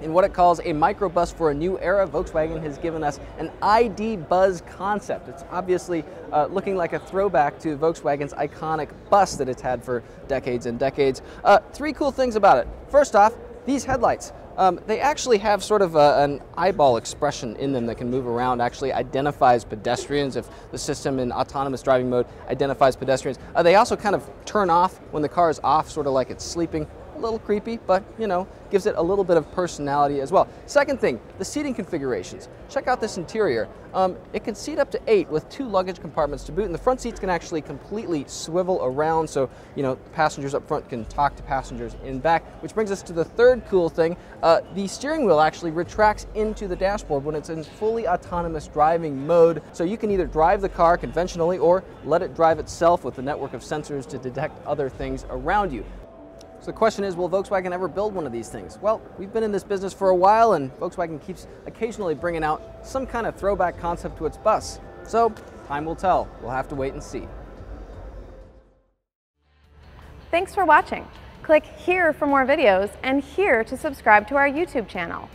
In what it calls a microbus for a new era, Volkswagen has given us an ID Buzz concept. It's obviously uh, looking like a throwback to Volkswagen's iconic bus that it's had for decades and decades. Uh, three cool things about it. First off, these headlights. Um, they actually have sort of a, an eyeball expression in them that can move around, actually identifies pedestrians if the system in autonomous driving mode identifies pedestrians. Uh, they also kind of turn off when the car is off, sort of like it's sleeping a little creepy, but you know, gives it a little bit of personality as well. Second thing, the seating configurations. Check out this interior. Um, it can seat up to eight with two luggage compartments to boot, and the front seats can actually completely swivel around, so you know, passengers up front can talk to passengers in back. Which brings us to the third cool thing. Uh, the steering wheel actually retracts into the dashboard when it's in fully autonomous driving mode, so you can either drive the car conventionally or let it drive itself with a network of sensors to detect other things around you. So the question is, will Volkswagen ever build one of these things? Well, we've been in this business for a while and Volkswagen keeps occasionally bringing out some kind of throwback concept to its bus. So time will tell. We'll have to wait and see. Thanks for watching. Click here for more videos and here to subscribe to our YouTube channel.